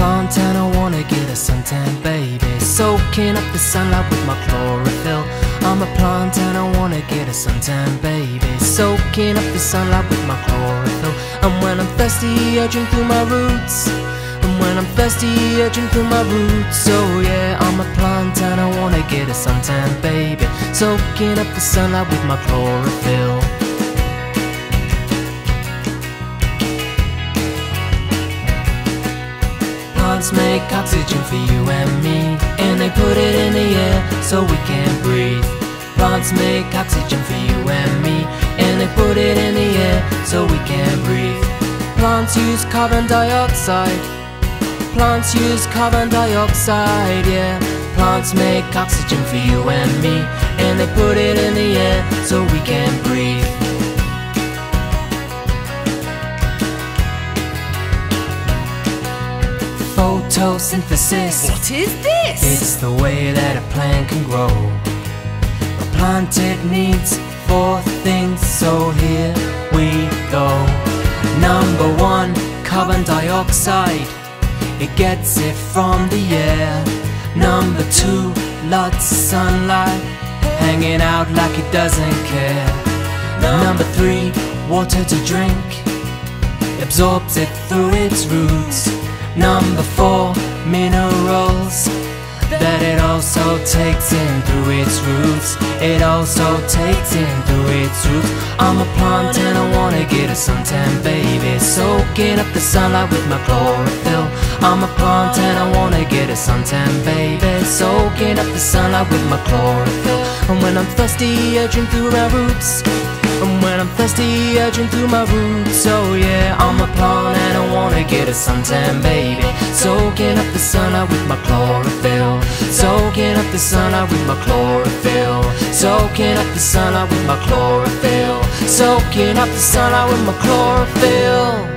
plant and I wanna get a suntan, baby. Soaking up the sunlight with my chlorophyll. I'm a plant and I wanna get a suntan, baby. Soaking up the sunlight with my chlorophyll. And when I'm thirsty, I drink through my roots. And when I'm thirsty, I drink through my roots. So oh, yeah, I'm a plant and I wanna get a suntan, baby. Soaking up the sunlight with my chlorophyll. Plants make oxygen for you and me. And they put it in the air so we can breathe. Plants make oxygen for you and me. And they put it in the air so we can breathe. Plants use carbon dioxide. Plants use carbon dioxide, yeah. Plants make oxygen for you and me. And they put it in the air so we can breathe Photosynthesis. What is this? It's the way that a plant can grow. A plant it needs four things So here we go. Number one, carbon dioxide. It gets it from the air. Number two, lots of sunlight Hanging out like it doesn't care. Number three, water to drink. Absorbs it through its roots Number four, minerals that it also takes in through its roots. It also takes in through its roots. I'm a plant and I wanna get a suntan, baby. Soaking up the sunlight with my chlorophyll. I'm a plant and I wanna get a suntan, baby. Soaking up the sunlight with my chlorophyll. And when I'm thirsty, I drink through my roots. And when I'm thirsty, I drink through my roots. Oh yeah, wanna get a suntan, baby. Soaking up the sunlight with my chlorophyll. Soaking up the sunlight with my chlorophyll. Soaking up the sunlight with my chlorophyll. Soaking up the sunlight with my chlorophyll.